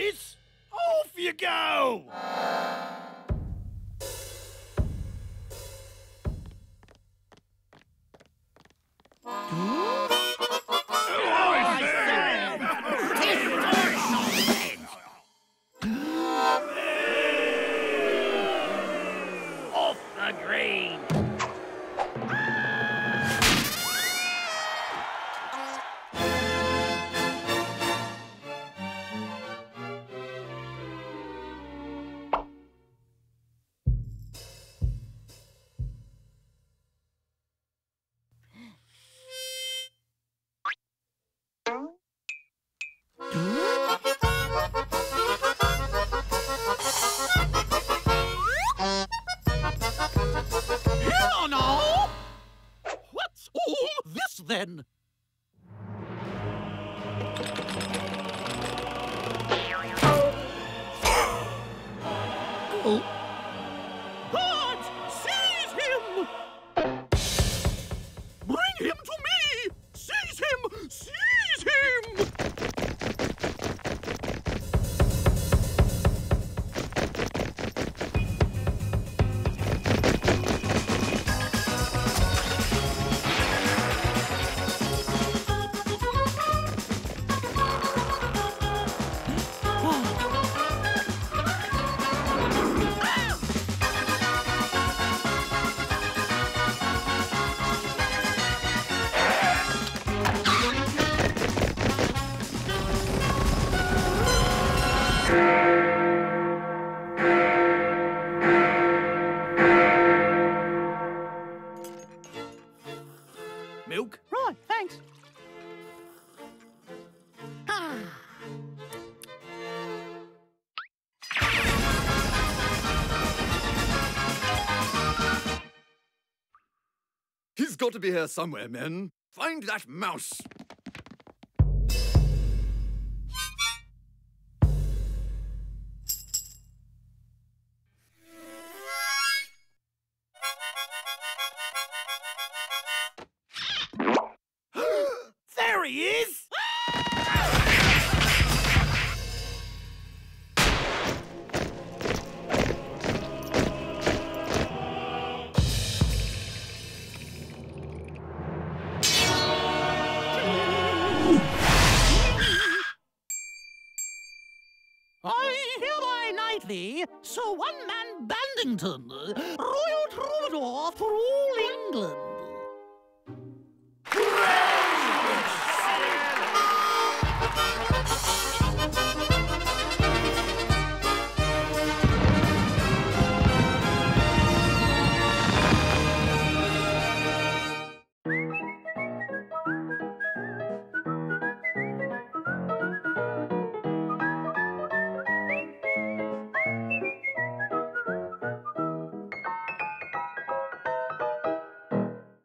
Off you go! Then? Oh. Guards, seize him! Bring him to thanks. Ah. He's got to be here somewhere, men. Find that mouse. Sir One Man Bandington, Royal Troubadour for all England.